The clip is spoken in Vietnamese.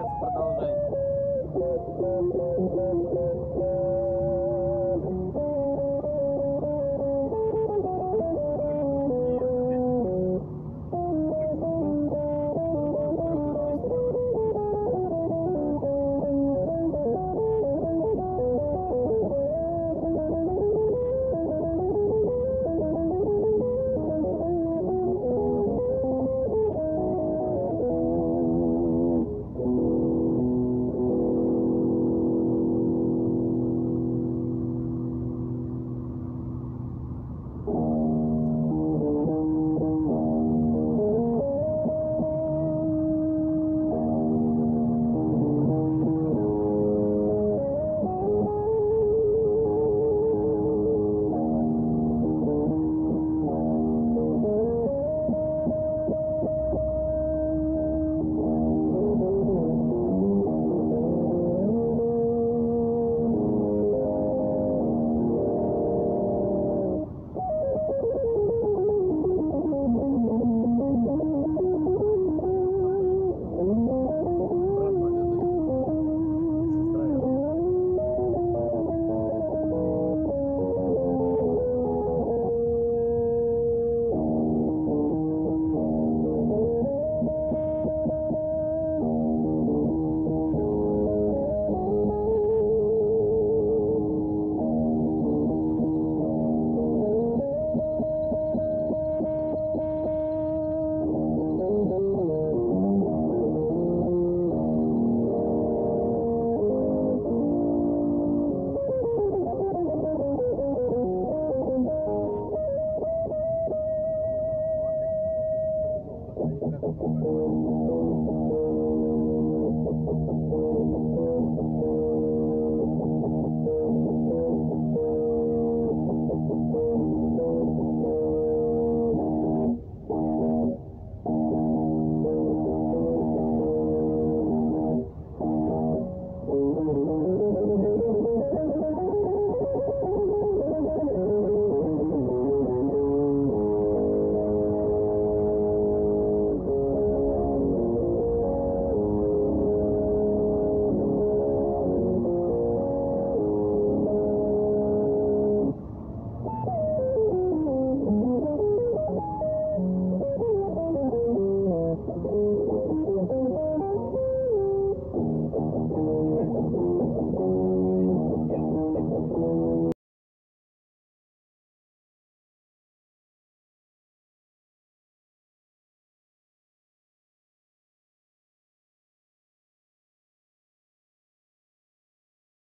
Короче, нам